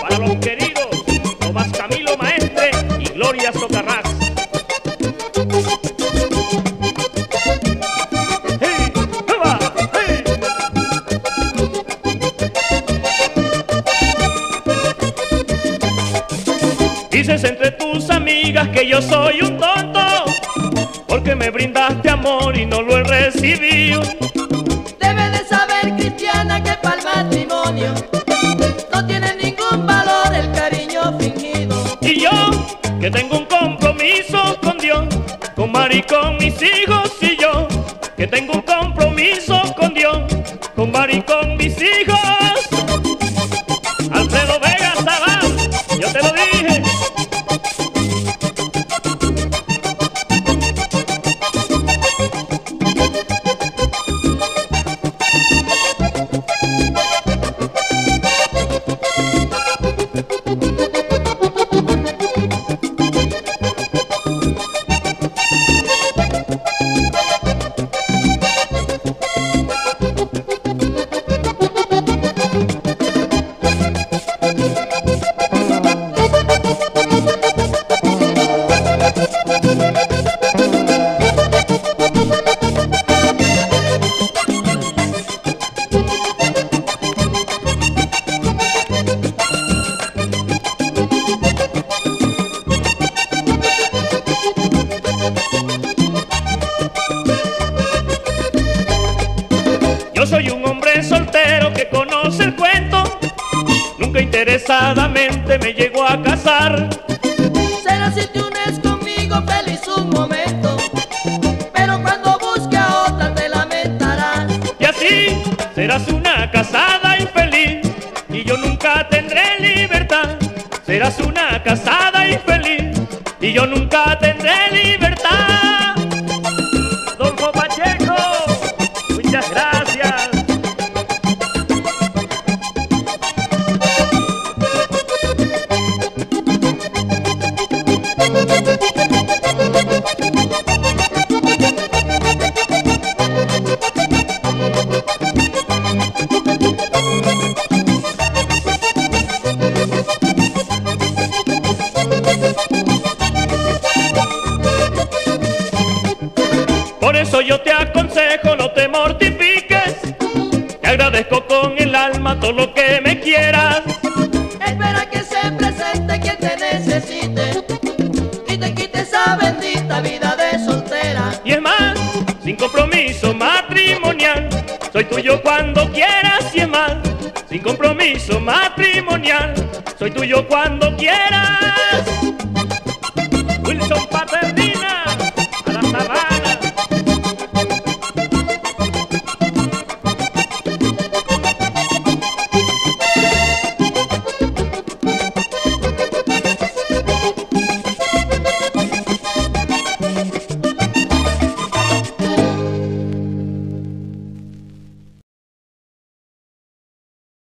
Para los queridos Tomás Camilo Maestre y Gloria Socarrás. Dices entre tus amigas que yo soy un tonto, porque me brindaste amor y no lo he recibido. Que tengo un compromiso con Dios, con Mari con mis hijos, y yo, que tengo un compromiso con Dios, con Mari con mis hijos. Yo soy un hombre soltero que conoce el cuento, nunca interesadamente me llegó a casar. Será si te unes conmigo feliz un momento, pero cuando busque a otra te lamentarás. Y así serás una casada infeliz y yo nunca tendré libertad. Serás una casada infeliz y yo nunca tendré libertad. Por eso yo te aconsejo, no te mortifiques. Te agradezco con el alma todo lo que me quieras. Espera que se presente quien te necesite soy tuyo cuando quieras y es más, sin compromiso matrimonial, soy tuyo cuando quieras.